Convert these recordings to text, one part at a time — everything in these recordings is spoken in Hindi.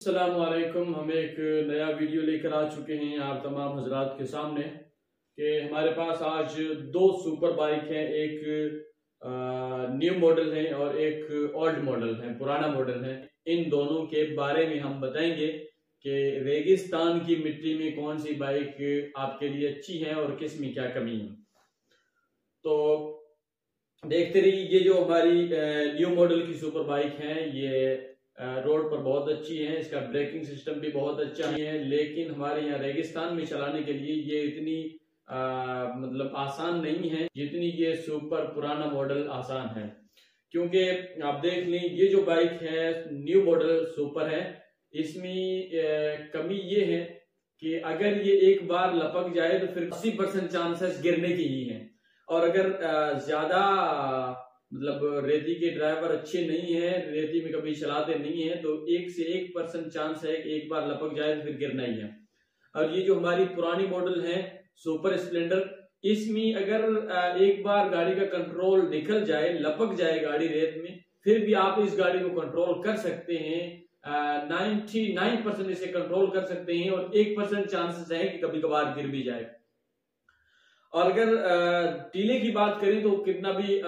असलकुम हम एक नया वीडियो लेकर आ चुके हैं आप तमाम हजरात के सामने कि हमारे पास आज दो सुपर बाइक हैं, एक न्यू मॉडल है और एक ओल्ड मॉडल है, पुराना मॉडल है। इन दोनों के बारे में हम बताएँगे कि रेगिस्तान की मिट्टी में कौन सी बाइक आपके लिए अच्छी है और किसमें क्या कमी है। तो देखते रहिए, ये जो हमारी न्यू मॉडल की सुपर बाइक है, ये रोड पर बहुत अच्छी है इसका ब्रेकिंग सिस्टम भी बहुत अच्छा है लेकिन हमारे यहाँ रेगिस्तान में चलाने के लिए ये इतनी आ, मतलब आसान नहीं है जितनी ये सुपर पुराना मॉडल आसान है। क्योंकि आप देख लें ये जो बाइक है न्यू मॉडल सुपर है इसमें कमी ये है कि अगर ये एक बार लपक जाए तो फिर 80 परसेंट चांसेस गिरने की ही है। और अगर ज़्यादा मतलब रेती के ड्राइवर अच्छे नहीं है, रेती में कभी चलाते नहीं है तो एक से एक परसेंट चांस है कि एक बार लपक जाए तो फिर गिरना ही है। और ये जो हमारी पुरानी मॉडल है सुपर स्प्लेंडर इसमें अगर एक बार गाड़ी का कंट्रोल निकल जाए, लपक जाए गाड़ी रेत में, फिर भी आप इस गाड़ी को कंट्रोल कर सकते हैं नाइन्टी नाइन परसेंट इसे कंट्रोल कर सकते हैं और एक परसेंट चांसेस है कि कभी कभार गिर भी जाए। और अगर टीले की बात करें तो कितना भी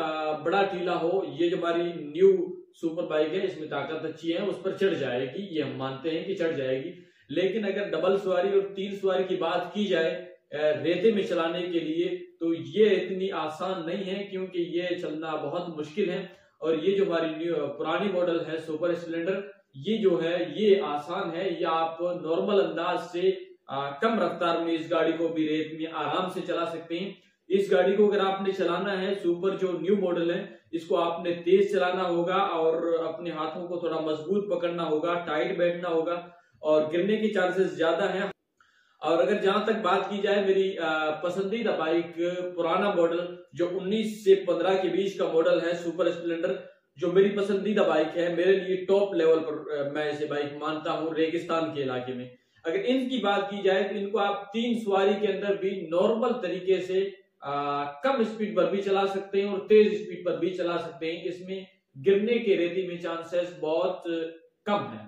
बड़ा टीला हो, ये जो हमारी न्यू सुपर बाइक है, इसमें ताकत अच्छी है, उस पर चढ़ जाएगी, ये हम मानते हैं कि चढ़ जाएगी। लेकिन अगर डबल सवारी और तीन सवारी की बात की जाए रेते में चलाने के लिए तो ये इतनी आसान नहीं है, क्योंकि ये चलना बहुत मुश्किल है। और ये जो हमारी न्यू पुरानी मॉडल है सुपर स्प्लेंडर ये जो है, ये आसान है, ये आप नॉर्मल अंदाज से आ, कम रफ्तार में इस गाड़ी को भी रेत में आराम से चला सकते हैं। इस गाड़ी को अगर आपने चलाना है सुपर जो न्यू मॉडल है इसको आपने तेज चलाना होगा और अपने हाथों को थोड़ा मज़बूत पकड़ना होगा टाइट बैठना होगा और गिरने के चांसेस ज़्यादा है। और अगर जहाँ तक बात की जाए मेरी पसंदीदा बाइक पुराना मॉडल जो 19 से 15 के बीच का मॉडल है सुपर स्प्लेंडर जो मेरी पसंदीदा बाइक है मेरे लिए टॉप लेवल पर मैं इसे बाइक मानता हूँ रेगिस्तान के इलाके में। अगर इनकी बात की जाए तो इनको आप तीन सवारी के अंदर भी नॉर्मल तरीके से आ, कम स्पीड पर भी चला सकते हैं और तेज स्पीड पर भी चला सकते हैं। इसमें गिरने के रेती में चांसेस बहुत कम है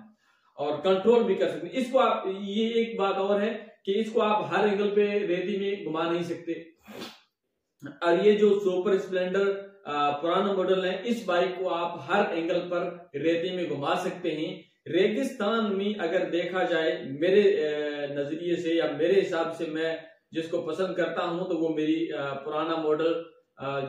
और कंट्रोल भी कर सकते हैं। इसको आप ये एक बात और है कि इसको आप हर एंगल पे रेती में घुमा नहीं सकते। और ये जो सुपर स्प्लेंडर पुराना मॉडल है इस बाइक को आप हर एंगल पर रेती में घुमा सकते हैं। रेगिस्तान में अगर देखा जाए, मेरे नज़रिए से या मेरे हिसाब से मैं जिसको पसंद करता हूँ तो वो मेरी पुराना मॉडल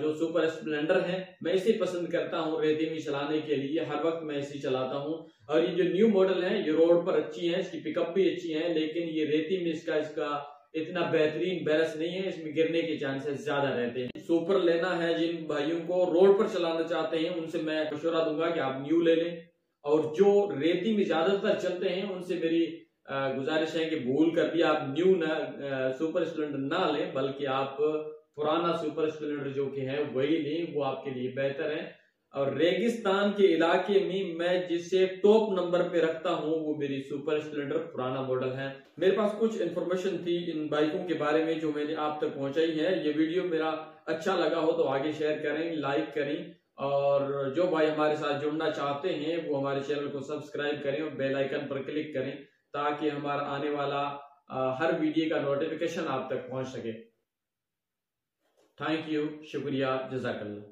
जो सुपर स्प्लेंडर है, मैं इसे पसंद करता हूँ रेती में चलाने के लिए। हर वक्त मैं इसे चलाता हूँ। और ये जो न्यू मॉडल है, ये रोड पर अच्छी है, इसकी पिकअप भी अच्छी है, लेकिन ये रेती में इसका इसका इतना बेहतरीन बैलेंस नहीं है, इसमें गिरने के चांसेस ज़्यादा रहते हैं। सुपर लेना है जिन भाइयों को रोड पर चलाना चाहते हैं, उनसे मैं मशुरा दूँगा कि आप न्यू ले लें। और जो रेती में ज़्यादातर चलते हैं, उनसे मेरी गुजारिश है कि भूल कर भी आप न्यू न सुपर स्प्लेंडर ना लें, बल्कि आप पुराना सुपर स्प्लेंडर जो कि है, वही लें, वो आपके लिए बेहतर है। और रेगिस्तान के इलाके में मैं जिसे टॉप नंबर पे रखता हूँ, वो मेरी सुपर स्प्लेंडर पुराना मॉडल है। मेरे पास कुछ इन्फॉर्मेशन थी इन बाइकों के बारे में जो मैंने आप तक पहुंचाई है। ये वीडियो मेरा अच्छा लगा हो तो आगे शेयर करें लाइक करें और जो भाई हमारे साथ जुड़ना चाहते हैं, वो हमारे चैनल को सब्सक्राइब करें और बेल आइकन पर क्लिक करें, ताकि हमारा आने वाला हर वीडियो का नोटिफिकेशन आप तक पहुँच सके। थैंक यू शुक्रिया, जजाकल्ला।